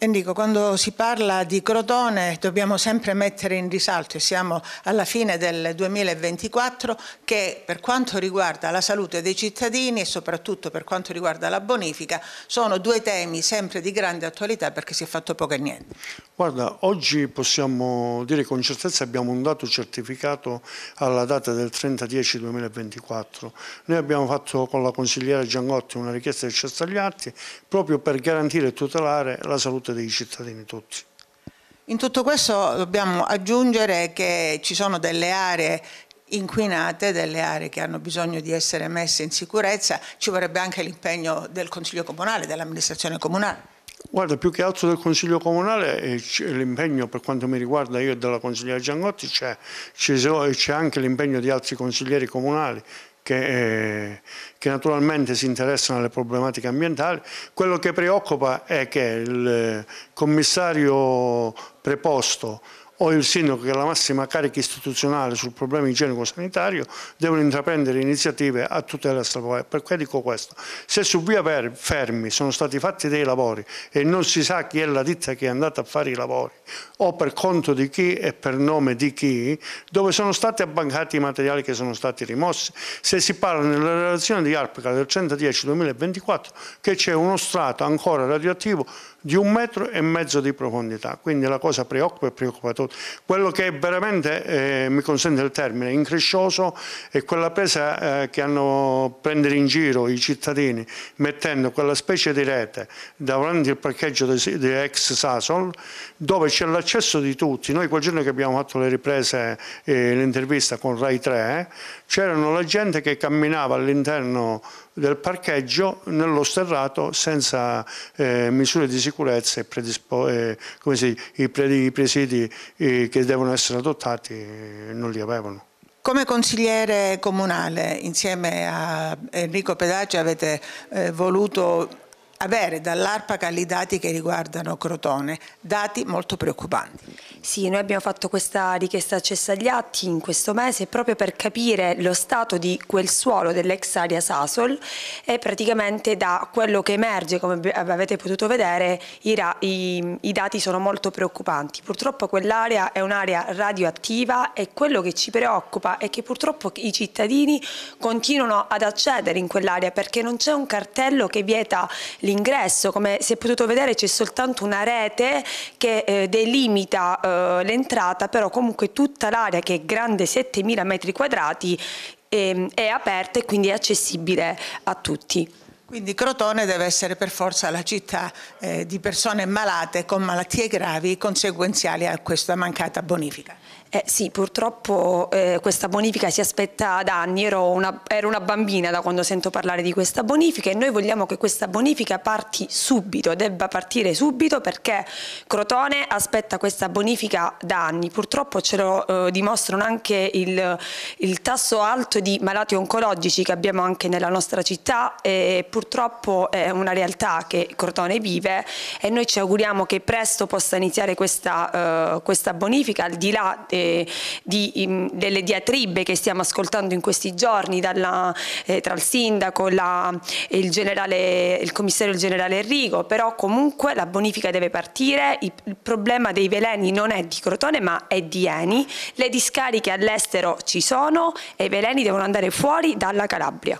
Enrico, quando si parla di Crotone dobbiamo sempre mettere in risalto, e siamo alla fine del 2024, che per quanto riguarda la salute dei cittadini e soprattutto per quanto riguarda la bonifica, sono due temi sempre di grande attualità perché si è fatto poco e niente. Guarda, oggi possiamo dire con certezza abbiamo un dato certificato alla data del 30-10-2024. Noi abbiamo fatto con la consigliera Giangotti una richiesta di accesso agli atti proprio per garantire e tutelare la salute salute dei cittadini tutti. In tutto questo dobbiamo aggiungere che ci sono delle aree inquinate, delle aree che hanno bisogno di essere messe in sicurezza, ci vorrebbe anche l'impegno del Consiglio Comunale, dell'amministrazione comunale. Guarda, più che altro del Consiglio Comunale, eh, l'impegno per quanto mi riguarda io e della consigliera Giangotti, c'è anche l'impegno di altri consiglieri comunali che, eh, che, naturalmente si interessano alle problematiche ambientali. Quello che preoccupa è che il commissario preposto o il sindaco che è la massima carica istituzionale sul problema igienico-sanitario devono intraprendere iniziative a tutela della salvaguardia. Perché dico questo? Se su via Fermi sono stati fatti dei lavori e non si sa chi è la ditta che è andata a fare i lavori o per conto di chi e per nome di chi, dove sono stati abbancati i materiali che sono stati rimossi, se si parla nella relazione di ARPCA del 110-2024 che c'è uno strato ancora radioattivo di un metro e mezzo di profondità, quindi la cosa preoccupa e preoccupa tutti. Quello che veramente, eh, mi consente il termine, increscioso è quella presa eh, che hanno prendere in giro i cittadini mettendo quella specie di rete davanti al parcheggio di ex Sasol dove c'è l'accesso di tutti. Noi quel giorno che abbiamo fatto le riprese e eh, l'intervista con Rai 3 c'erano la gente che camminava all'interno del parcheggio nello sterrato senza eh, misure di sicurezza e eh, si, i, i, presidi eh, che devono essere adottati eh, non li avevano. Come consigliere comunale insieme a Enrico Pedaggi avete eh, voluto avere dall'ARPACA i dati che riguardano Crotone, dati molto preoccupanti. Sì, noi abbiamo fatto questa richiesta accesso agli atti in questo mese proprio per capire lo stato di quel suolo dell'ex area Sasol e praticamente da quello che emerge, come avete potuto vedere, i, i, i dati sono molto preoccupanti. Purtroppo quell'area è un'area radioattiva e quello che ci preoccupa è che purtroppo i cittadini continuano ad accedere in quell'area perché non c'è un cartello che vieta l'ingresso, come si è potuto vedere c'è soltanto una rete che eh, delimita eh, l'entrata, però comunque tutta l'area che è grande 7.000 metri quadrati eh, è aperta e quindi è accessibile a tutti. Quindi Crotone deve essere per forza la città eh, di persone malate con malattie gravi conseguenziali a questa mancata bonifica. Eh sì, purtroppo eh, questa bonifica si aspetta da anni, ero una, ero una, bambina da quando sento parlare di questa bonifica e noi vogliamo che questa bonifica parti subito, debba partire subito perché Crotone aspetta questa bonifica da anni, purtroppo ce lo eh, dimostrano anche il, il, tasso alto di malati oncologici che abbiamo anche nella nostra città e purtroppo è una realtà che Crotone vive e noi ci auguriamo che presto possa iniziare questa, uh, questa bonifica al di là eh, di, in, delle diatribe che stiamo ascoltando in questi giorni dalla, eh, tra il sindaco, la, il, generale, il commissario il generale Enrico, però comunque la bonifica deve partire, il, il problema dei veleni non è di Crotone ma è di Eni, le discariche all'estero ci sono e i veleni devono andare fuori dalla Calabria.